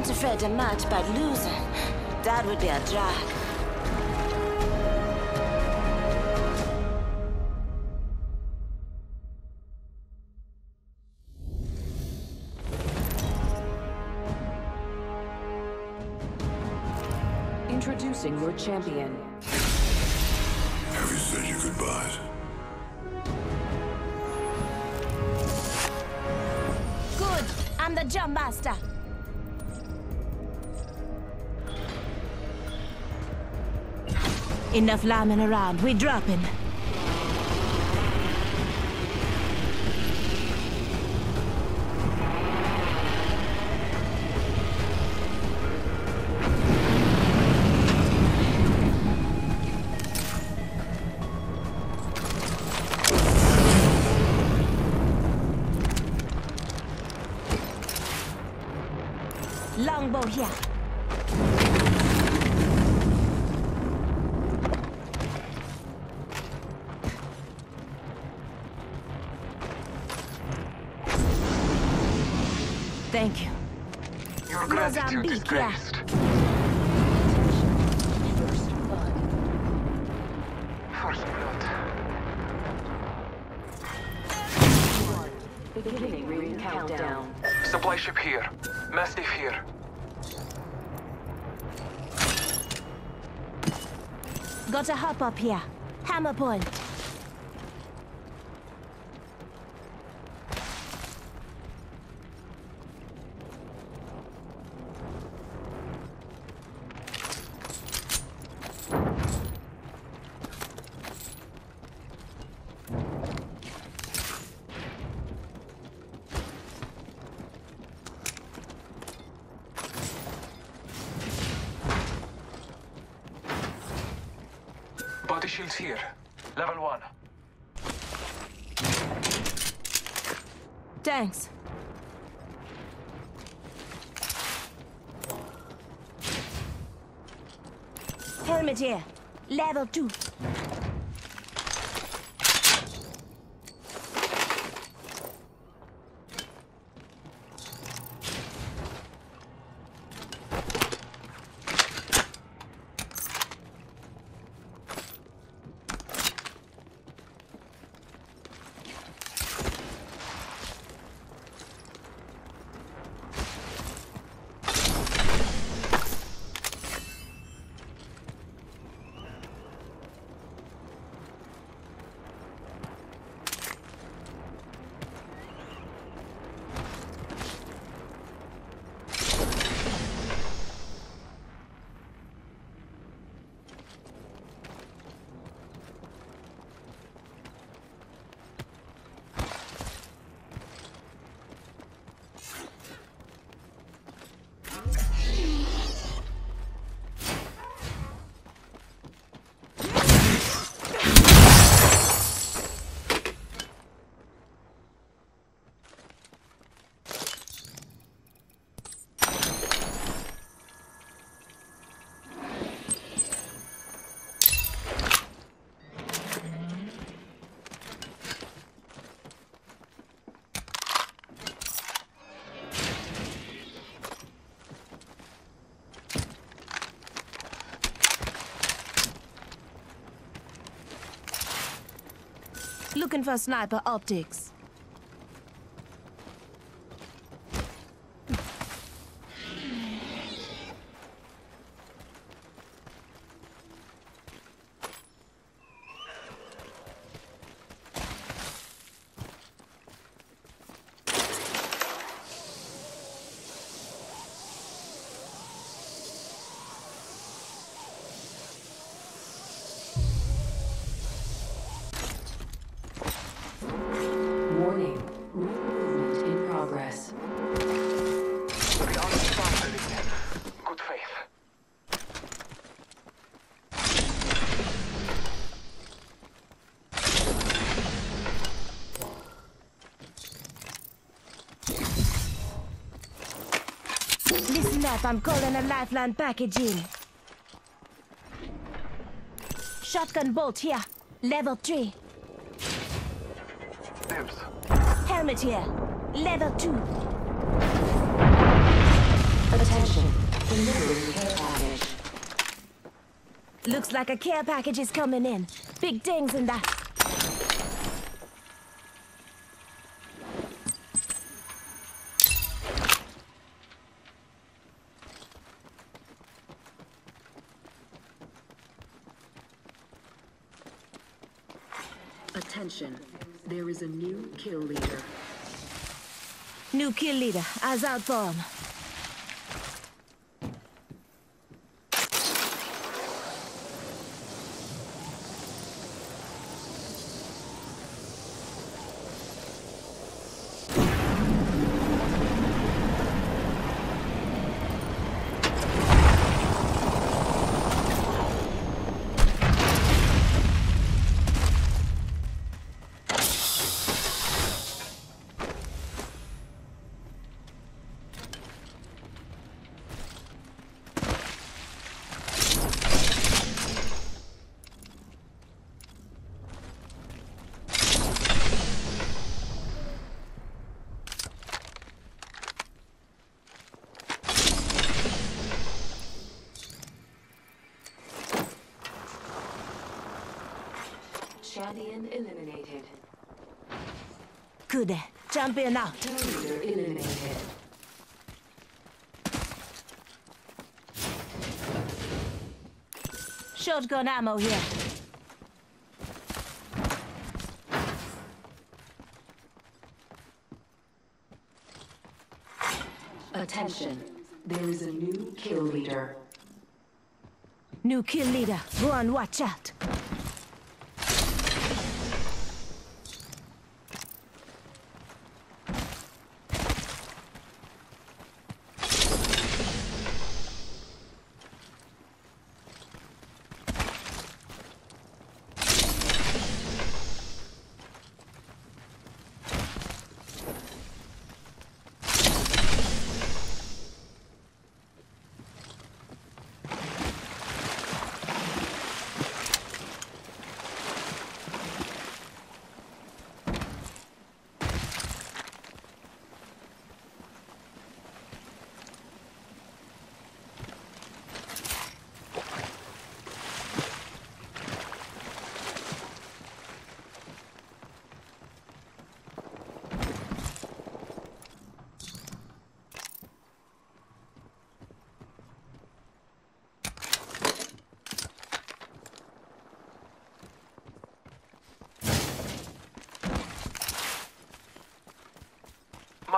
ain't afraid to match, but losing, that would be a drag. Introducing your champion. Have you said your goodbyes? Good, I'm the jump master. Enough lambing around, we dropping. Longbow here. Gratitude is Mozambique, yeah. greatest. First. First blood. Beginning ring countdown. Supply ship here. Mastiff here. Got a hop up here. Hammer point. Body shields here. Level one. Thanks. Helmet here. Level 2. Looking for sniper optics. Listen I'm calling a lifeline package in. Shotgun bolt here. Level 3. Dibs. Helmet here. Level 2. Attention. Delivering care package. Looks like a care package is coming in. Big dings in that. Attention. There is a new kill leader. New kill leader. Eyes out Champion eliminated. Good. Jump in now. Kill leader eliminated. Shotgun ammo here. Attention. There is a new kill leader. New kill leader. Go on, watch out.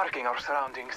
Marking our surroundings.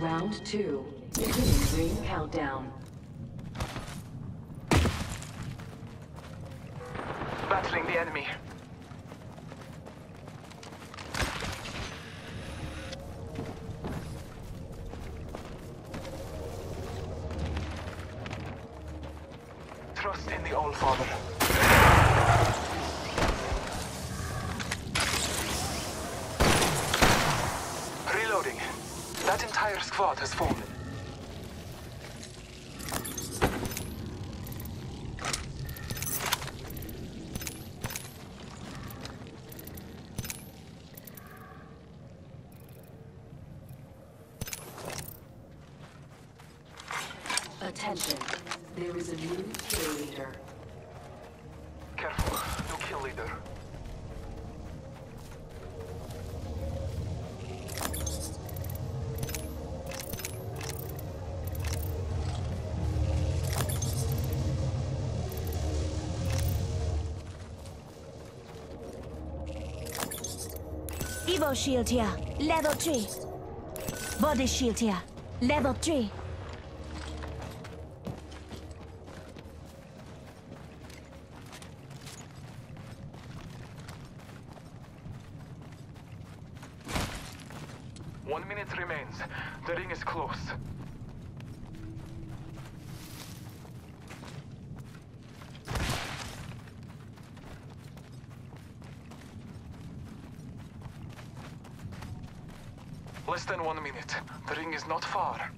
Round two. Beginning ring countdown. Battling the enemy. That entire squad has fallen. Shield here, level 3. Body shield here, level 3. One minute remains. The ring is close. Less than one minute. The ring is not far.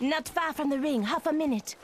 Not far from the ring, half a minute.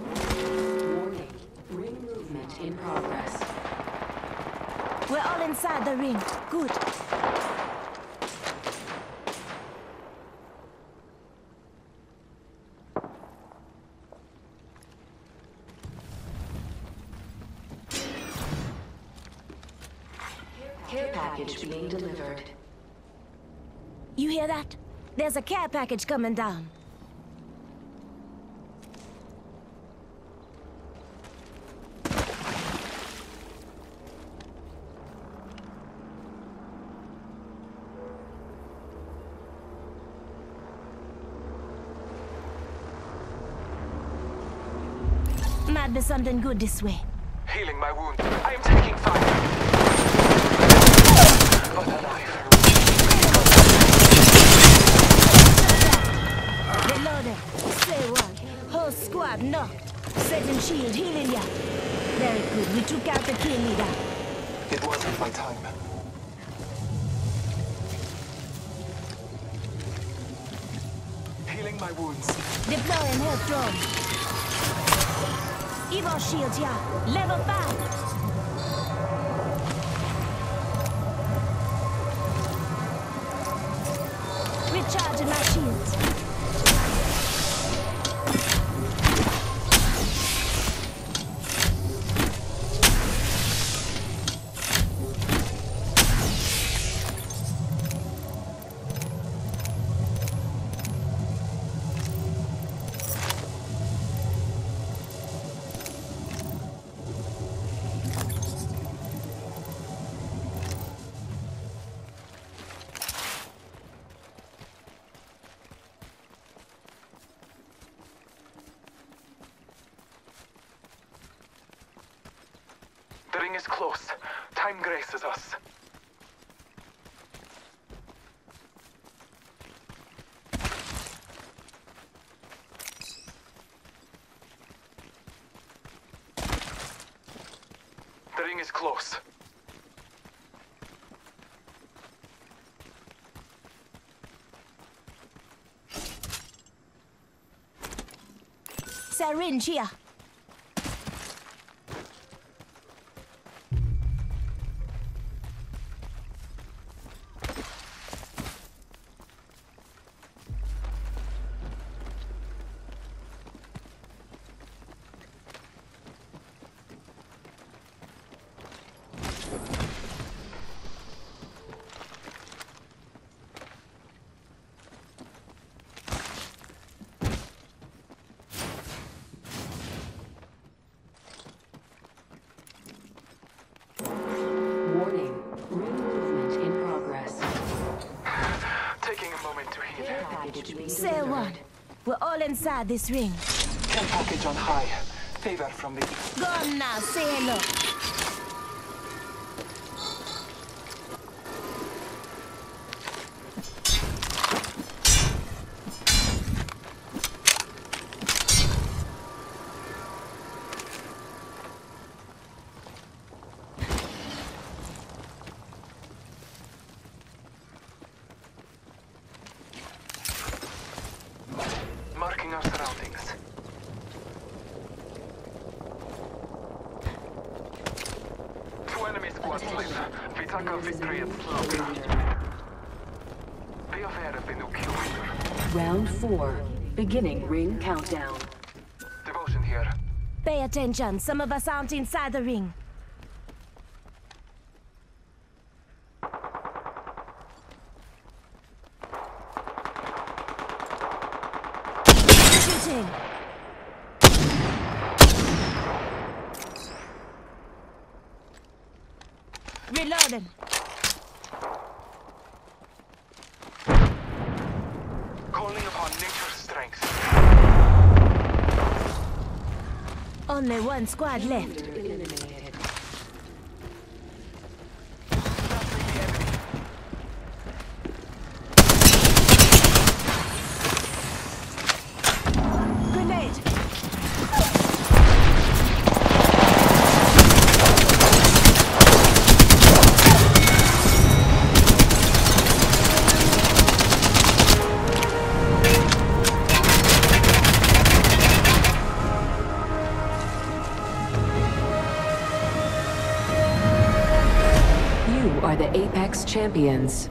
Warning. Ring movement in progress. We're all inside the ring. Good. Care package being delivered. You hear that? There's a care package coming down. Might be something good this way. Healing my wound. I am taking fire. But alive. Reloaded. Say what? Whole squad knocked. Setting shield, healing ya. Very good. We took out the kill leader. It wasn't my time. Healing my wounds. Deploying health drone. Evo shields ya. Level 5. Recharging my shields. Ring is close. Time graces us. The ring is close. Syringe here. Say what? We're all inside this ring. Care package on high. Favor from the Go on now, say hello. marking squad slip. We took our victory at Be aware of the new kill leader. Round four. Beginning ring countdown. Devotion here. Pay attention, some of us aren't inside the ring. Shooting! Reloading! Only one squad left. Champions.